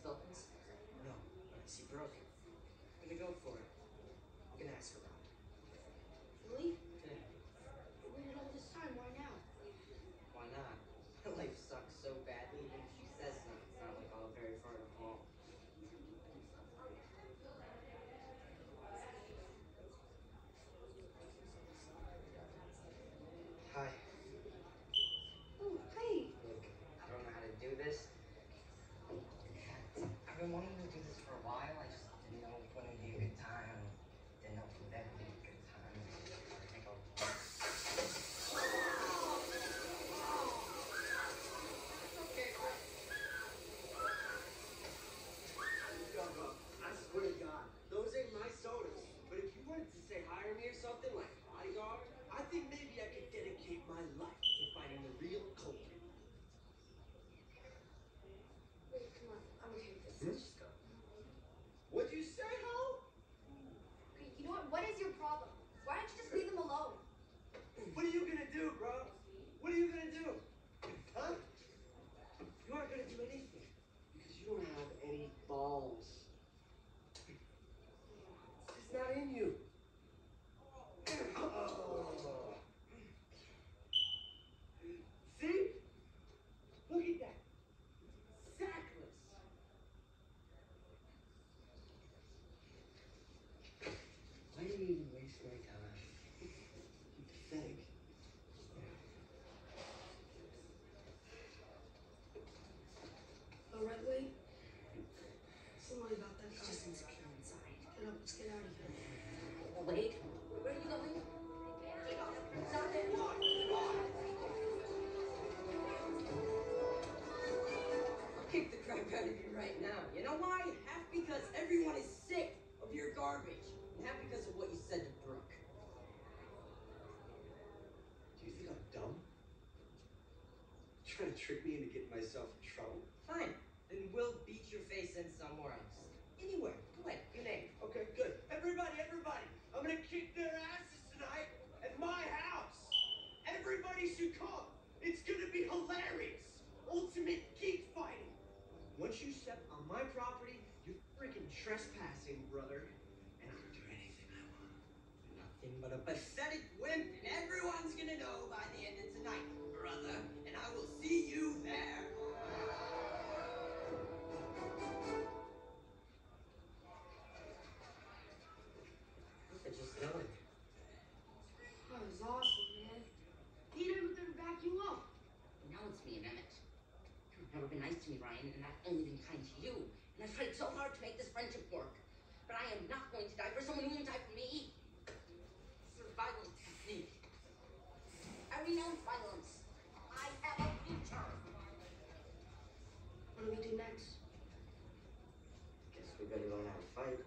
No, but I see Brooke. I'm gonna go for it. I'm gonna ask her about it. Really? Yeah. You waited all this time. Why now? Why not? My life sucks so badly, even if she says so. It's not like I'm very far to fall. Hi. Oh, hey. Look, I don't know how to do this. I've been wanting to do this for a while. I just didn't know when would be a good time. Didn't know if it would ever be a good time. I think I'll. Doggo, I swear to God, those ain't my sodas. But if you wanted to say hire me or something like bodyguard, I think maybe I could dedicate my life to finding the real culprit. Wait, come on. I'm okay with this. Hmm? Let's just go. What'd you say, ho? Okay, you know what? What is your problem? Why don't you just leave them alone? What are you gonna do, bro? What are you gonna do? Huh? You aren't gonna do anything because you don't have any balls. It's just not in you. Oh. See? Look at that. Sackless. Why do you even waste my time? You pathetic. All right, wait. Don't worry about that He's guy. just insecure inside. Get up. Let's get out of here. Wait, where are you going? Stop it! I'll kick the crap out of you right now. You know why? Half because everyone is sick of your garbage, and half because of what you said to Brooke. Do you think I'm dumb? Trying to trick me into getting myself in trouble? Fine, then we'll beat your face in somewhere else. Anywhere. Go ahead, you name. it. Okay, trespassing, brother. And I'll do anything I want. Nothing but a pathetic wimp, and everyone's gonna know by the end of tonight, brother. And I will see you there. Look at just done it. That was awesome, man. He never there to back you up. Now it's me and Emmit. You've never been nice to me, Ryan, and I've only been kind to you. And I've tried so hard to make this friendship work. But I am not going to die for someone who won't die for me. Survival technique. I renounce violence. I have a future. What do we do next? Guess we better learn how to fight.